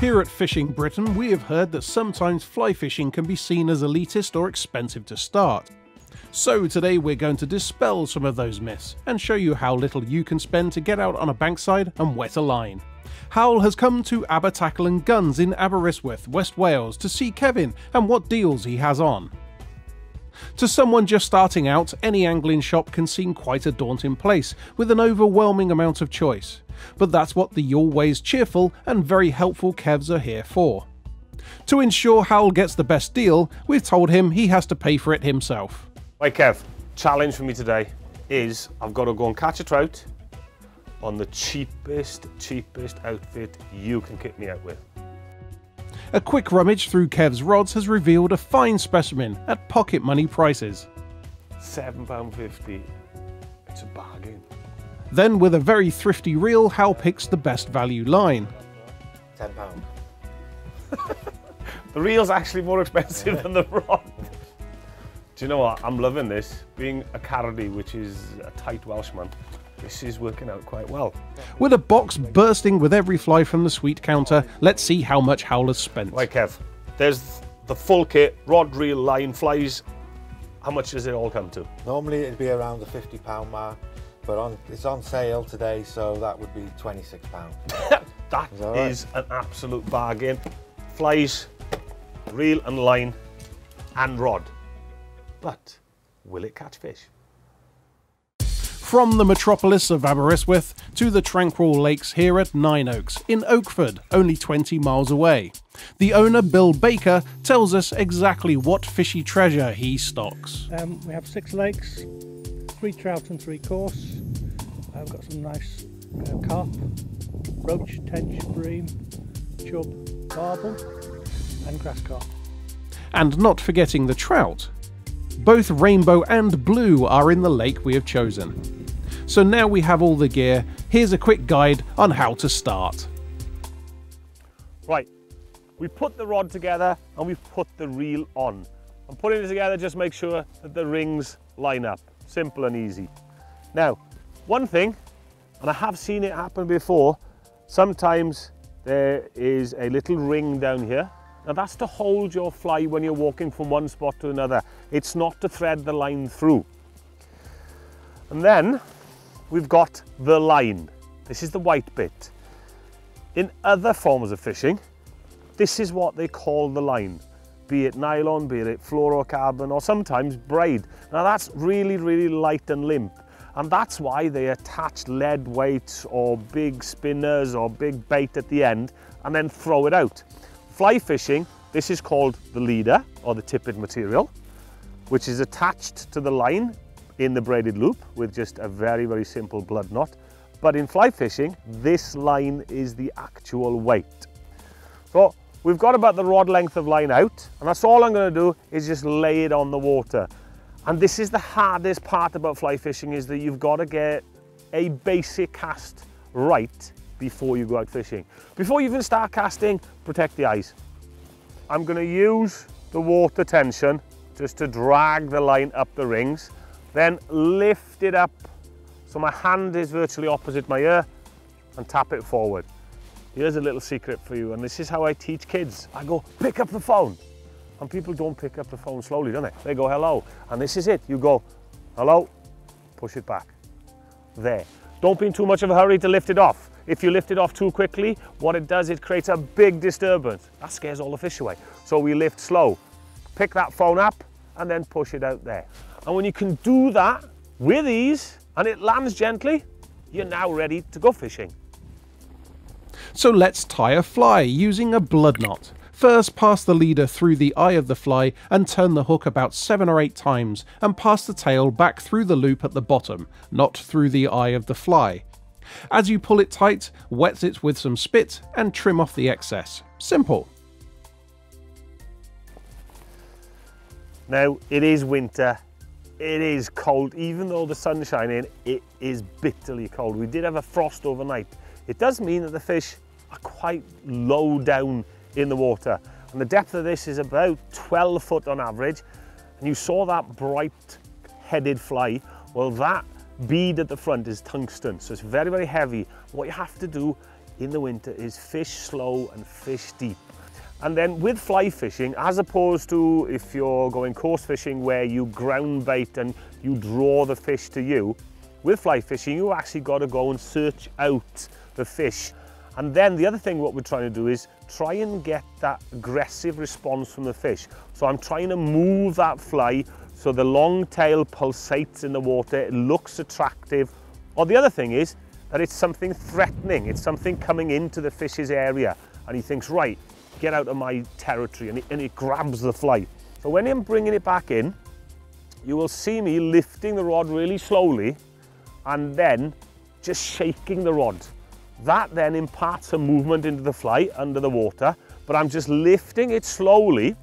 Here at Fishing Britain, we have heard that sometimes fly fishing can be seen as elitist or expensive to start. So today we're going to dispel some of those myths and show you how little you can spend to get out on a bankside and wet a line. Hywel has come to Aber Tackle and Guns in Aberystwyth, West Wales to see Kevin and what deals he has on. To someone just starting out, any angling shop can seem quite a daunting place with an overwhelming amount of choice. But that's what the always cheerful and very helpful Kevs are here for. To ensure Hywel gets the best deal, we've told him he has to pay for it himself. Right Kev, challenge for me today is I've got to go and catch a trout on the cheapest, cheapest outfit you can kit me out with. A quick rummage through Kev's rods has revealed a fine specimen at pocket money prices. £7.50. It's a bargain. Then, with a very thrifty reel, Hal picks the best value line. Ten pound. the reel's actually more expensive than the rod. Do you know what? I'm loving this. Being a Cardi, which is a tight Welshman, this is working out quite well. With a box bursting with every fly from the sweet counter, let's see how much Hywel has spent. Right, Kev, there's the full kit, rod, reel, line, flies. How much does it all come to? Normally it'd be around the fifty pound mark, but on it's on sale today, so that would be twenty six pound. that is, that right? is an absolute bargain. Flies, reel and line, and rod. But will it catch fish? From the metropolis of Aberystwyth to the tranquil lakes here at Nine Oaks in Oakford, only 20 miles away. The owner, Bill Baker, tells us exactly what fishy treasure he stocks. Um, we have six lakes, three trout and three coarse. We've got some nice uh, carp, roach, tench, bream, chub, barbel and grass carp. And not forgetting the trout. Both rainbow and blue are in the lake we have chosen. So now we have all the gear, here's a quick guide on how to start. Right, we put the rod together and we've put the reel on. And putting it together just make sure that the rings line up. Simple and easy. Now, one thing, and I have seen it happen before, sometimes there is a little ring down here. Now that's to hold your fly when you're walking from one spot to another. It's not to thread the line through. And then we've got the line. This is the white bit. In other forms of fishing, this is what they call the line, be it nylon, be it fluorocarbon, or sometimes braid. Now that's really, really light and limp. And that's why they attach lead weights or big spinners or big bait at the end and then throw it out. Fly fishing, this is called the leader or the tippet material, which is attached to the line in the braided loop with just a very, very simple blood knot. But in fly fishing, this line is the actual weight. So we've got about the rod length of line out, and that's all I'm gonna do is just lay it on the water. And this is the hardest part about fly fishing is that you've got to get a basic cast right before you go out fishing. Before you even start casting, protect the eyes. I'm gonna use the water tension just to drag the line up the rings then lift it up so my hand is virtually opposite my ear and tap it forward. Here's a little secret for you, and this is how I teach kids. I go, pick up the phone. And people don't pick up the phone slowly, don't they? They go, hello. And this is it. You go, hello, push it back. There. Don't be in too much of a hurry to lift it off. If you lift it off too quickly, what it does, it creates a big disturbance. That scares all the fish away. So we lift slow. Pick that phone up and then push it out there. And when you can do that with ease and it lands gently, you're now ready to go fishing. So let's tie a fly using a blood knot. First pass the leader through the eye of the fly and turn the hook about 7 or 8 times and pass the tail back through the loop at the bottom, not through the eye of the fly. As you pull it tight, wet it with some spit and trim off the excess. Simple. Now it is winter it is cold, even though the sun's shining, it is bitterly cold. We did have a frost overnight. It does mean that the fish are quite low down in the water. And the depth of this is about 12 foot on average. And you saw that bright headed fly. Well, that bead at the front is tungsten, so it's very, very heavy. What you have to do in the winter is fish slow and fish deep. And then with fly fishing, as opposed to if you're going coarse fishing where you ground bait and you draw the fish to you, with fly fishing, you actually got to go and search out the fish. And then the other thing what we're trying to do is try and get that aggressive response from the fish. So I'm trying to move that fly so the long tail pulsates in the water, it looks attractive. Or the other thing is that it's something threatening, it's something coming into the fish's area and he thinks, right, get out of my territory and it, and it grabs the fly. So when I'm bringing it back in, you will see me lifting the rod really slowly and then just shaking the rod. That then imparts a movement into the fly under the water, but I'm just lifting it slowly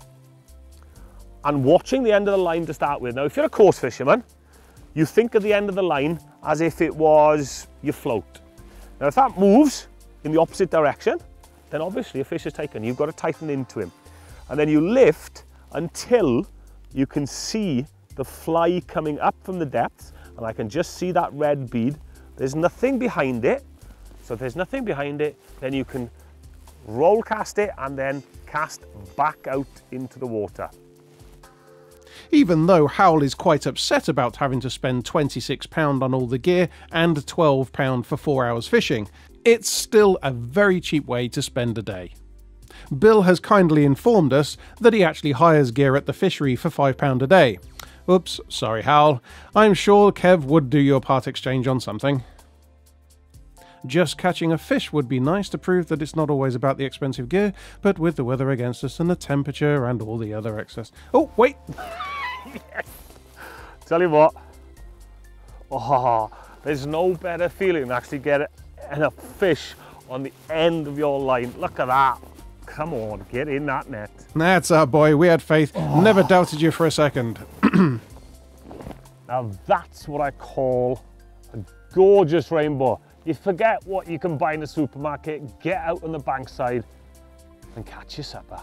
and watching the end of the line to start with. Now, if you're a coarse fisherman, you think of the end of the line as if it was your float. Now, if that moves in the opposite direction, then obviously a fish is taken. You've got to tighten into him. And then you lift until you can see the fly coming up from the depths and I can just see that red bead. There's nothing behind it. So if there's nothing behind it, then you can roll cast it and then cast back out into the water. Even though Hywel is quite upset about having to spend £26 on all the gear and £12 for 4 hours fishing, it's still a very cheap way to spend a day. Bill has kindly informed us that he actually hires gear at the fishery for £5 a day. Oops, sorry Hal. I'm sure Kev would do your part exchange on something. Just catching a fish would be nice to prove that it's not always about the expensive gear, but with the weather against us and the temperature and all the other excess. Oh, wait! Tell you what, oh, there's no better feeling than actually get a fish on the end of your line. Look at that. Come on, get in that net. That's our boy. We had faith. Oh. Never doubted you for a second. now that's what I call a gorgeous rainbow. You forget what you can buy in the supermarket, get out on the bankside and catch your supper.